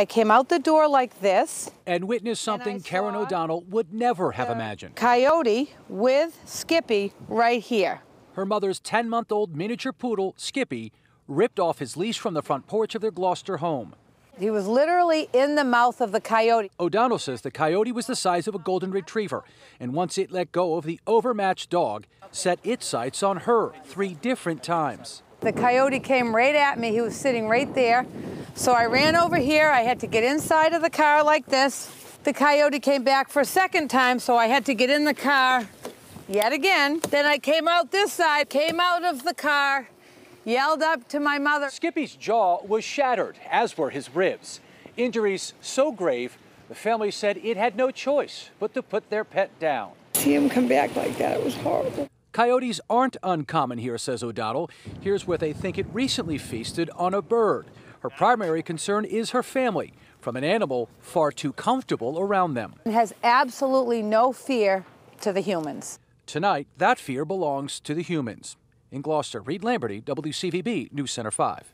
I came out the door like this. And witnessed something Karin O'Donnell would never have imagined. Coyote with Skippy right here. Her mother's 10 month old miniature poodle, Skippy, ripped off his leash from the front porch of their Gloucester home. He was literally in the mouth of the coyote. O'Donnell says the coyote was the size of a golden retriever, and once it let go of the overmatched dog, set its sights on her three different times. The coyote came right at me. He was sitting right there. So I ran over here. I had to get inside of the car like this. The coyote came back for a second time, so I had to get in the car yet again. Then I came out this side, came out of the car, yelled up to my mother. Skippy's jaw was shattered, as were his ribs. Injuries so grave, the family said it had no choice but to put their pet down. See him come back like that, it was horrible. Coyotes aren't uncommon here, says O'Donnell. Here's where they think it recently feasted on a bird. Her primary concern is her family from an animal far too comfortable around them. It has absolutely no fear to the humans. Tonight, that fear belongs to the humans. In Gloucester, Reid Lamberty, WCVB News Center 5.